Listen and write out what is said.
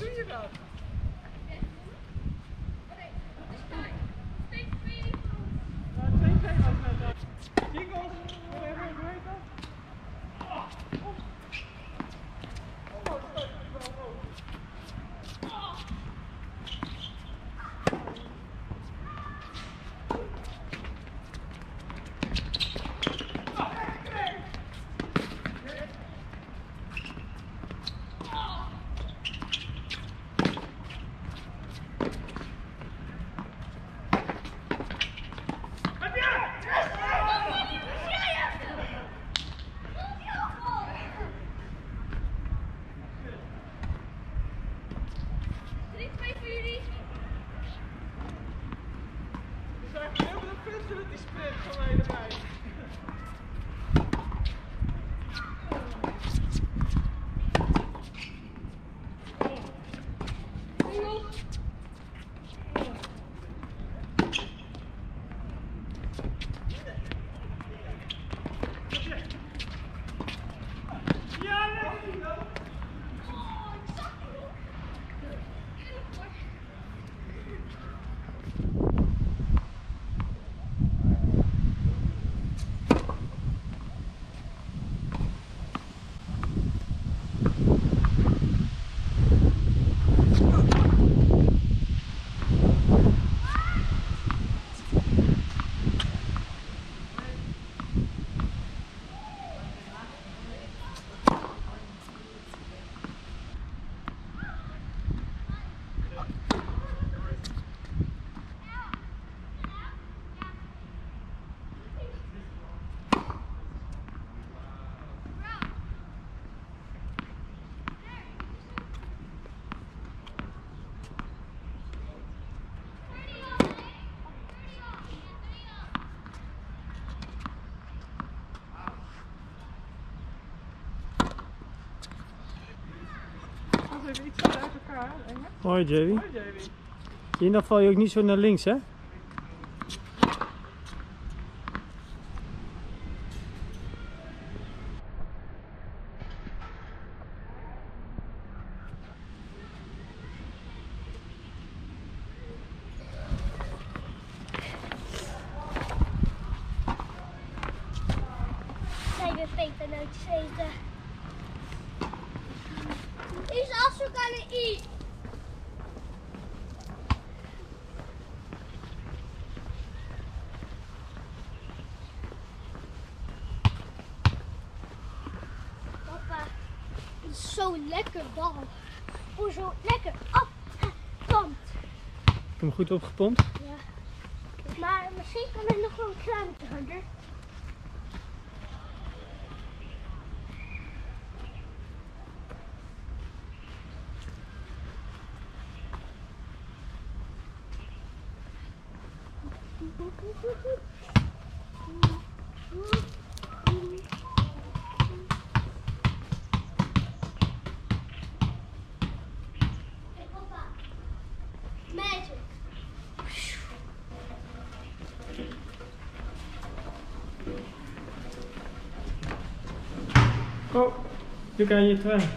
Waar zie je dat? Even iets uit elkaar. Enge. Hoi Jamie. Hoi Jamie. Hier dan val je ook niet zo naar links hè? Nee, de pepernootjes eten. Aan een i. Papa, het is zo lekker bal. Hoe zo lekker afgepompt. Heb je hem goed opgepompt? Ja. Maar misschien kan er nog wel een klein harder. Hey, papa. Magic. Oh, doe